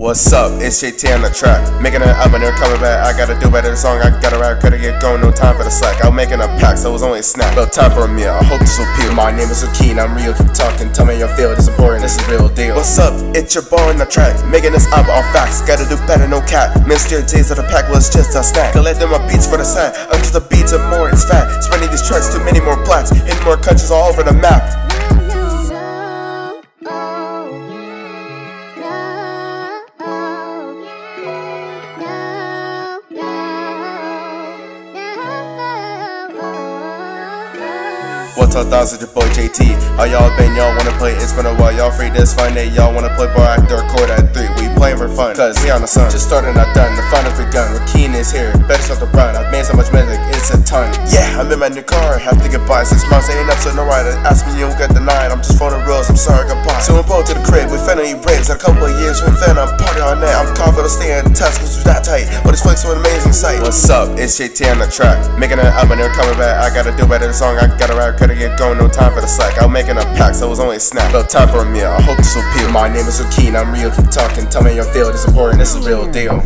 What's up? It's JT on the track. Making an album, they're coming back. I gotta do better. The song I gotta rap, gotta get going. No time for the slack. I'm making a pack, so it was only a snack. No time for a meal. I hope this will peel. My name is Joaquin. I'm real. Keep talking. Tell me your feel. This is important. This is real deal. What's up? It's your boy on the track. Making this album all facts. Gotta do better. No cap. Mr. JZilla pack was just a snack. Collecting my beats for the. I'm just the beats and more. It's fat. Spreading these tracks to many more plats. Hitting more countries all over the map. What's up, thoughts? It's your boy JT. How y'all been? Y'all wanna play? It's been a while. Y'all free this fun day. Y'all wanna play boy after record at 3. We playing for fun, cause we on the sun. Just started, not done. The fun has begun. Joaquin is here. Better start to run. I've made so much music, it's a ton. Yeah, I'm in my new car. Have to get by. Six months ain't up to no right. Ask me, you don't get denied. I'm just phoning rules. I'm sorry, goodbye. So both to the crib. We eat ribs. In a couple of years, we finna party I'm staying in touch, cause we're that tight. But it's flex an amazing sight. What's up? It's JT on the track. Making an album, they're coming back. I gotta do better. The song I gotta rap, gotta get going. No time for the slack. I'm making a pack, so it was only a snack. No time for a meal. I hope this will peel. My name is Joaquin. I'm real. Keep talking. Tell me your feel. Is important. This is real deal.